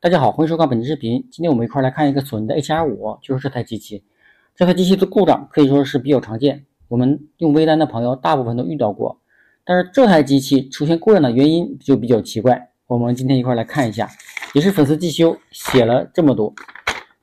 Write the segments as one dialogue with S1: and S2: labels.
S1: 大家好，欢迎收看本期视频。今天我们一块来看一个索尼的 HR5，就是这台机器。这台机器的故障可以说是比较常见，我们用微单的朋友大部分都遇到过。但是这台机器出现故障的原因就比较奇怪，我们今天一块来看一下。也是粉丝寄修写了这么多，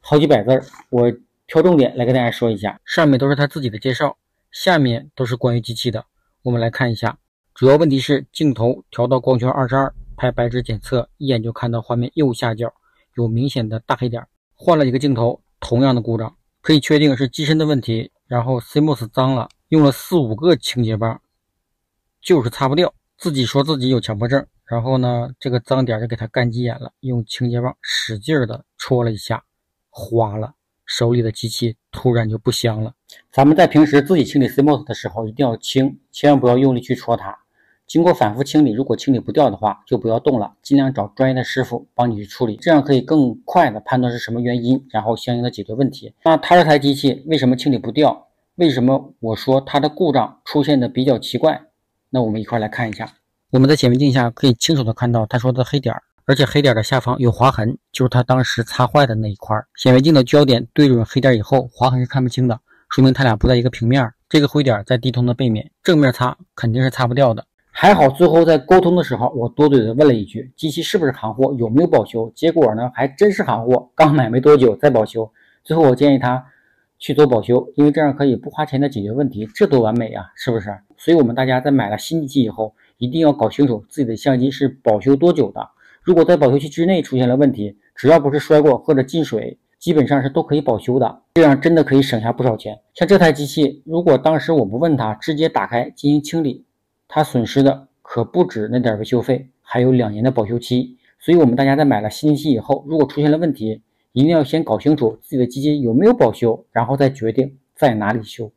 S1: 好几百字儿，我挑重点来跟大家说一下。上面都是他自己的介绍，下面都是关于机器的。我们来看一下，主要问题是镜头调到光圈二十二。拍白纸检测，一眼就看到画面右下角有明显的大黑点。换了一个镜头，同样的故障，可以确定是机身的问题。然后 CMOS 脏了，用了四五个清洁棒，就是擦不掉。自己说自己有强迫症，然后呢，这个脏点就给他干急眼了，用清洁棒使劲的戳了一下，花了，手里的机器突然就不香了。咱们在平时自己清理 CMOS 的时候，一定要轻，千万不要用力去戳它。经过反复清理，如果清理不掉的话，就不要动了，尽量找专业的师傅帮你去处理，这样可以更快的判断是什么原因，然后相应的解决问题。那他这台机器为什么清理不掉？为什么我说它的故障出现的比较奇怪？那我们一块来看一下。我们在显微镜下可以清楚的看到他说的黑点儿，而且黑点儿的下方有划痕，就是他当时擦坏的那一块。显微镜的焦点对准黑点以后，划痕是看不清的，说明它俩不在一个平面。这个灰点在低通的背面，正面擦肯定是擦不掉的。还好，最后在沟通的时候，我多嘴的问了一句：“机器是不是行货？有没有保修？”结果呢，还真是行货，刚买没多久再保修。最后我建议他去做保修，因为这样可以不花钱的解决问题，这多完美啊，是不是？所以，我们大家在买了新机器以后，一定要搞清楚自己的相机是保修多久的。如果在保修期之内出现了问题，只要不是摔过或者进水，基本上是都可以保修的。这样真的可以省下不少钱。像这台机器，如果当时我不问他，直接打开进行清理。它损失的可不止那点维修费，还有两年的保修期。所以，我们大家在买了新机以后，如果出现了问题，一定要先搞清楚自己的基金有没有保修，然后再决定在哪里修。